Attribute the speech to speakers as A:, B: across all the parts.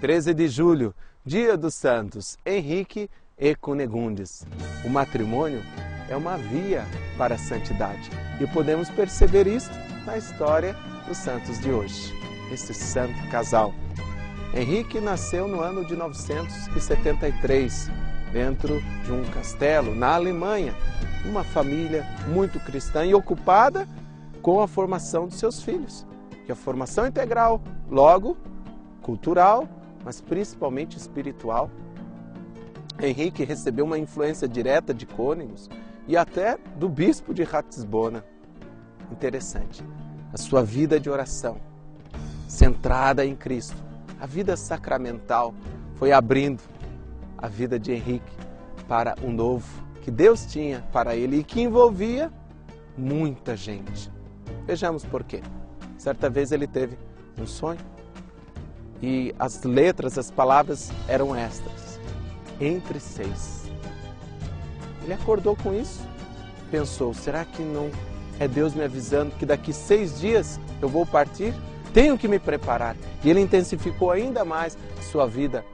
A: 13 de julho, dia dos santos Henrique e Cunegundes. O matrimônio é uma via para a santidade e podemos perceber isso na história dos santos de hoje. Esse santo casal. Henrique nasceu no ano de 973, dentro de um castelo na Alemanha, uma família muito cristã e ocupada com a formação dos seus filhos, que a formação integral, logo cultural, mas principalmente espiritual. Henrique recebeu uma influência direta de Cônegos e até do bispo de Ratisbona. Interessante. A sua vida de oração, centrada em Cristo, a vida sacramental, foi abrindo a vida de Henrique para o novo que Deus tinha para ele e que envolvia muita gente. Vejamos por quê. Certa vez ele teve um sonho e as letras, as palavras eram estas: entre seis. Ele acordou com isso, pensou: será que não é Deus me avisando que daqui seis dias eu vou partir? Tenho que me preparar. E ele intensificou ainda mais sua vida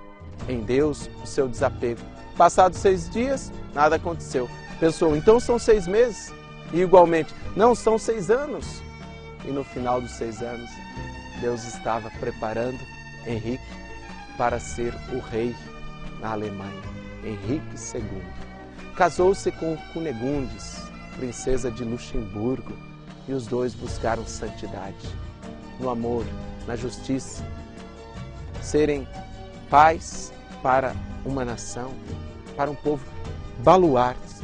A: em Deus, o seu desapego. Passados seis dias, nada aconteceu. Pensou, então são seis meses? E igualmente, não são seis anos. E no final dos seis anos, Deus estava preparando Henrique para ser o rei na Alemanha, Henrique II. Casou-se com Cunegundes, princesa de Luxemburgo, e os dois buscaram santidade, no amor, na justiça, serem pais para uma nação, para um povo baluartes.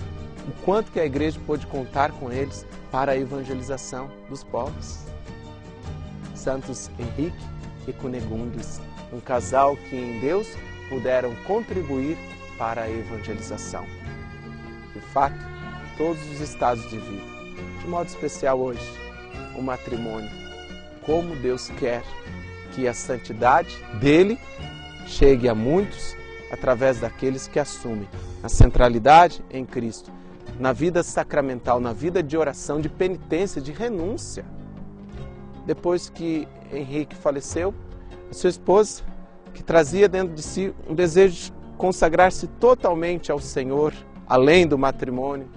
A: O quanto que a igreja pôde contar com eles para a evangelização dos povos. Santos Henrique e Cunegundes, um casal que em Deus puderam contribuir para a evangelização. De fato, todos os estados de vida, de modo especial hoje, o matrimônio, como Deus quer que a santidade dele chegue a muitos através daqueles que assumem a centralidade em Cristo, na vida sacramental, na vida de oração, de penitência, de renúncia. Depois que Henrique faleceu, a sua esposa, que trazia dentro de si um desejo de consagrar-se totalmente ao Senhor, além do matrimônio,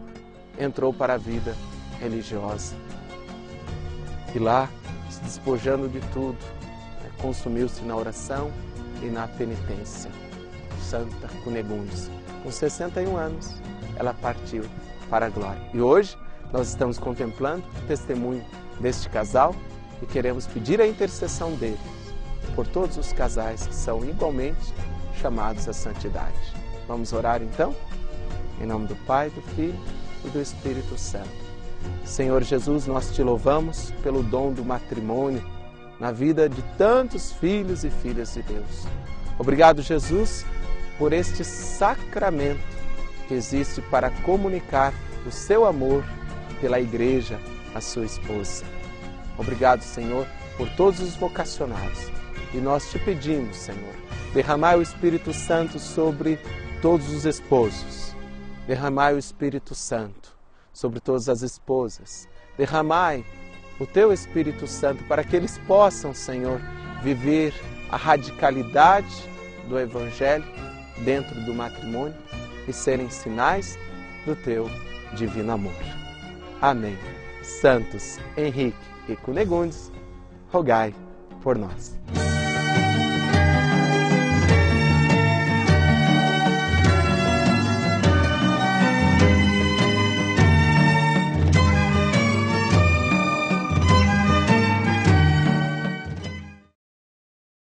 A: entrou para a vida religiosa. E lá, se despojando de tudo, né, consumiu-se na oração e na penitência. Santa Cunegundes, com 61 anos, ela partiu para a glória. E hoje nós estamos contemplando o testemunho deste casal e queremos pedir a intercessão deles por todos os casais que são igualmente chamados à santidade. Vamos orar então? Em nome do Pai, do Filho e do Espírito Santo. Senhor Jesus, nós te louvamos pelo dom do matrimônio na vida de tantos filhos e filhas de Deus. Obrigado, Jesus, por este sacramento que existe para comunicar o seu amor pela igreja à sua esposa. Obrigado, Senhor, por todos os vocacionados. E nós te pedimos, Senhor, derramai o Espírito Santo sobre todos os esposos. Derramai o Espírito Santo sobre todas as esposas. Derramai o teu Espírito Santo para que eles possam, Senhor, viver a radicalidade do Evangelho dentro do matrimônio e serem sinais do teu divino amor. Amém. Santos Henrique e Cunegundes, rogai por nós.